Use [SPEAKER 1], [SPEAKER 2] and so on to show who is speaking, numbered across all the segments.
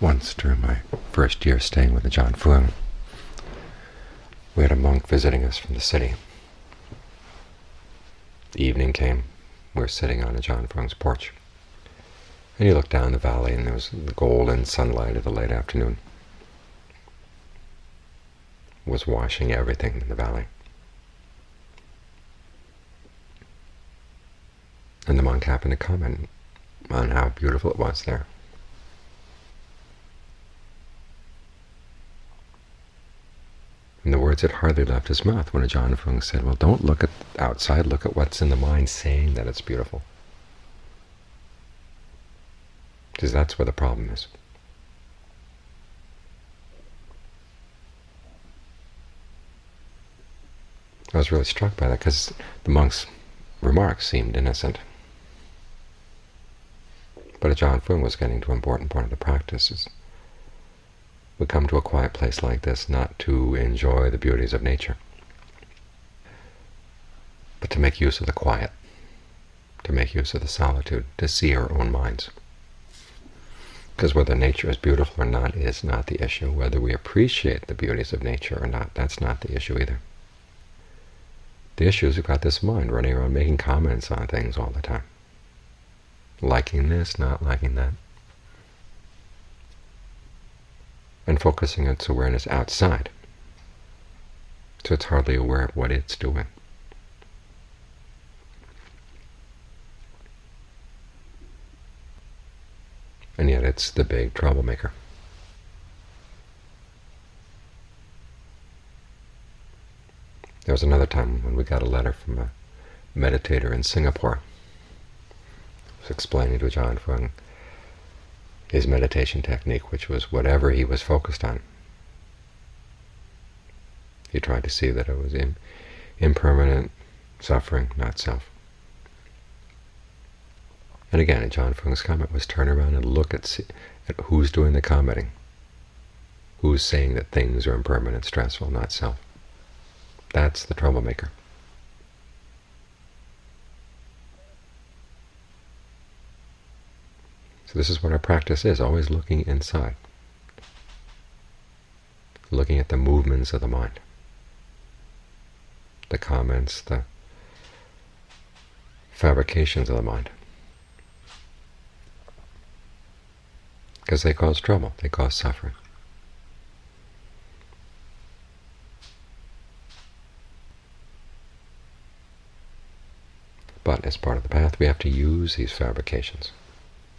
[SPEAKER 1] Once during my first year staying with Ajaan Fuang, we had a monk visiting us from the city. The evening came. We were sitting on Ajaan Fuang's porch. And he looked down the valley, and there was the golden sunlight of the late afternoon It was washing everything in the valley. And the monk happened to comment on how beautiful it was there. And the words had hardly left his mouth when Ajaan Fuang said, well, don't look at outside, look at what's in the mind saying that it's beautiful. Because that's where the problem is. I was really struck by that because the monk's remarks seemed innocent. But Ajaan Fuang was getting to an important part of the practice. We come to a quiet place like this not to enjoy the beauties of nature, but to make use of the quiet, to make use of the solitude, to see our own minds. Because whether nature is beautiful or not is not the issue. Whether we appreciate the beauties of nature or not, that's not the issue either. The issue is we've got this mind running around making comments on things all the time. Liking this, not liking that. And focusing its awareness outside. So it's hardly aware of what it's doing. And yet it's the big troublemaker. There was another time when we got a letter from a meditator in Singapore. He was explaining to Ajaan Fuang his meditation technique, which was whatever he was focused on. He tried to see that it was impermanent suffering, not self. And again, Ajaan Fuang's comment was turn around and look at, see, at who's doing the commenting, who's saying that things are impermanent, stressful, not self. That's the troublemaker. So this is what our practice is, always looking inside, looking at the movements of the mind, the comments, the fabrications of the mind. Because they cause trouble, they cause suffering. But as part of the path, we have to use these fabrications.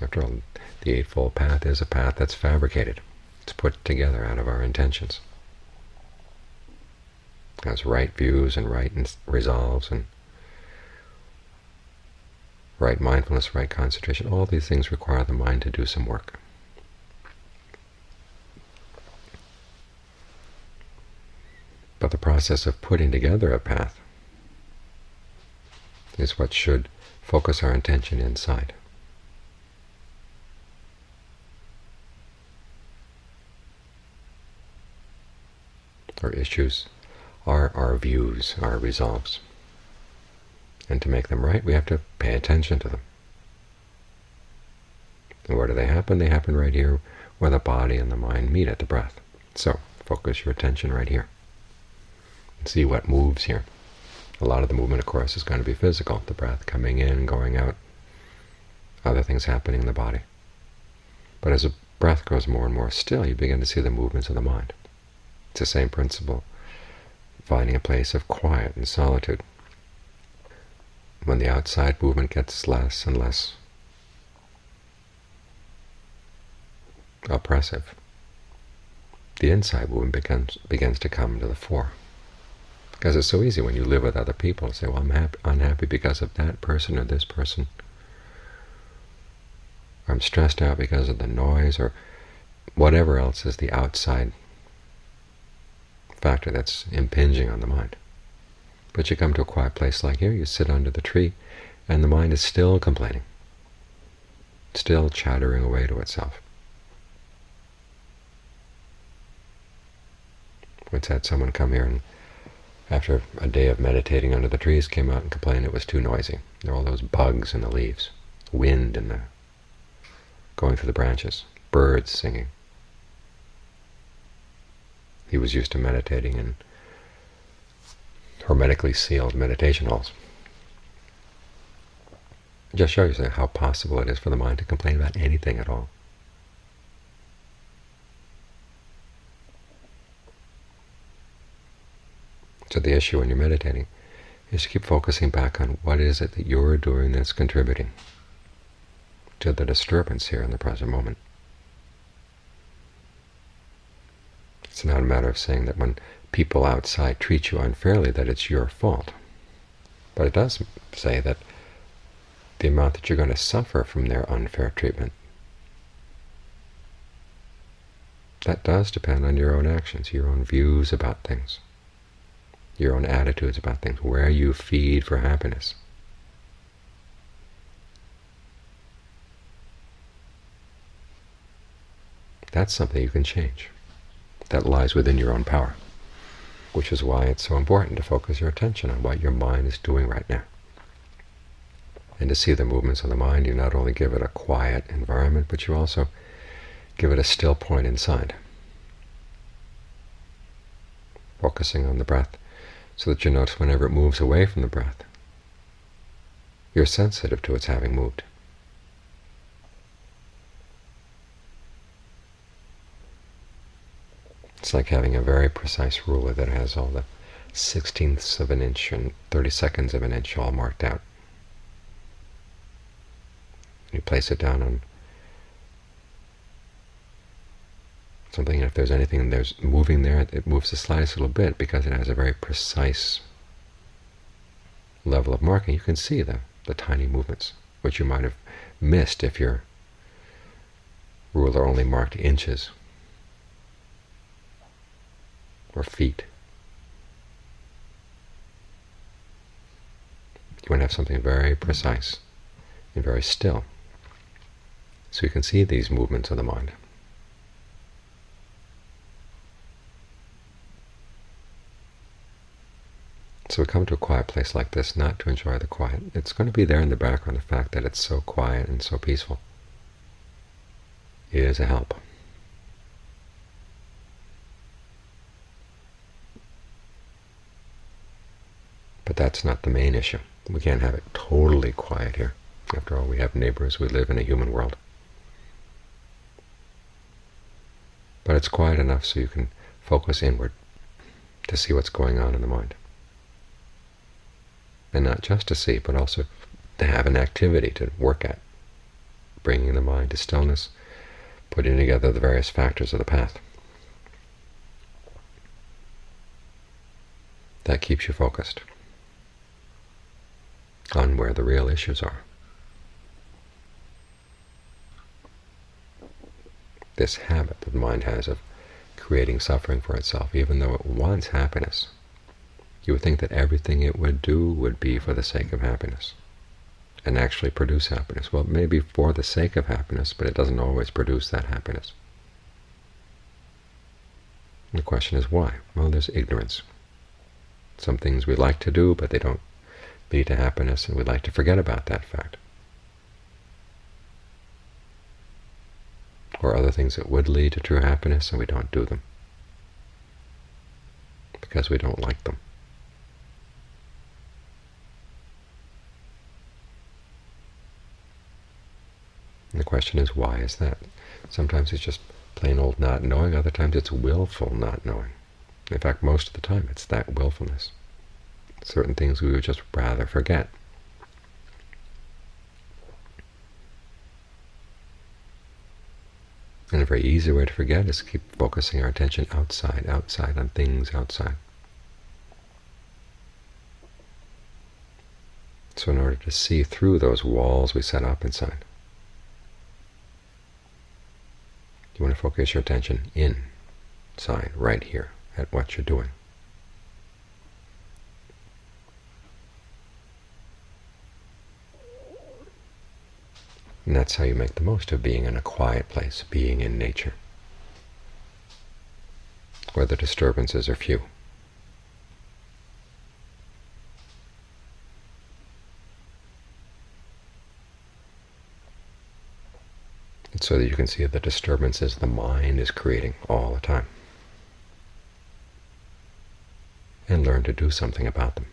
[SPEAKER 1] After all, the Eightfold Path is a path that's fabricated. It's put together out of our intentions. It has right views and right resolves and right mindfulness, right concentration. All these things require the mind to do some work. But the process of putting together a path is what should focus our attention inside. Our issues are our views, our resolves. And to make them right, we have to pay attention to them. And where do they happen? They happen right here where the body and the mind meet at the breath. So focus your attention right here. And see what moves here. A lot of the movement, of course, is going to be physical, the breath coming in, going out, other things happening in the body. But as the breath grows more and more still, you begin to see the movements of the mind. It's the same principle, finding a place of quiet and solitude. When the outside movement gets less and less oppressive, the inside movement begins, begins to come to the fore. Because it's so easy when you live with other people to say, well, I'm happy, unhappy because of that person or this person. I'm stressed out because of the noise or whatever else is the outside factor that's impinging on the mind. But you come to a quiet place like here, you sit under the tree, and the mind is still complaining, still chattering away to itself. Once had someone come here and after a day of meditating under the trees, came out and complained it was too noisy. There were all those bugs in the leaves, wind in the going through the branches, birds singing. He was used to meditating in hermetically sealed meditation halls. Just shows you how possible it is for the mind to complain about anything at all. So the issue when you're meditating is to keep focusing back on what is it that you're doing that's contributing to the disturbance here in the present moment. It's not a matter of saying that when people outside treat you unfairly that it's your fault. But it does say that the amount that you're going to suffer from their unfair treatment, that does depend on your own actions, your own views about things, your own attitudes about things, where you feed for happiness. That's something you can change. That lies within your own power, which is why it's so important to focus your attention on what your mind is doing right now. And to see the movements of the mind, you not only give it a quiet environment, but you also give it a still point inside, focusing on the breath so that you notice whenever it moves away from the breath, you're sensitive to its having moved. It's like having a very precise ruler that has all the sixteenths of an inch and thirty seconds of an inch all marked out. You place it down on something, and if there's anything there's moving there, it moves the slightest little bit because it has a very precise level of marking. You can see the, the tiny movements, which you might have missed if your ruler only marked inches or feet. You want to have something very precise and very still. So you can see these movements of the mind. So we come to a quiet place like this not to enjoy the quiet. It's going to be there in the background, the fact that it's so quiet and so peaceful is a help. But that's not the main issue. We can't have it totally quiet here. After all, we have neighbors. We live in a human world. But it's quiet enough so you can focus inward to see what's going on in the mind. And not just to see, but also to have an activity to work at, bringing the mind to stillness, putting together the various factors of the path. That keeps you focused on where the real issues are. This habit that the mind has of creating suffering for itself, even though it wants happiness, you would think that everything it would do would be for the sake of happiness and actually produce happiness. Well, maybe for the sake of happiness, but it doesn't always produce that happiness. And the question is why? Well, there's ignorance. Some things we like to do, but they don't lead to happiness, and we'd like to forget about that fact. Or other things that would lead to true happiness, and we don't do them because we don't like them. And the question is, why is that? Sometimes it's just plain old not knowing, other times it's willful not knowing. In fact, most of the time it's that willfulness certain things we would just rather forget. And a very easy way to forget is to keep focusing our attention outside, outside, on things outside. So in order to see through those walls we set up inside, you want to focus your attention inside, right here, at what you're doing. And that's how you make the most of being in a quiet place, being in nature, where the disturbances are few. so that you can see the disturbances the mind is creating all the time. and learn to do something about them.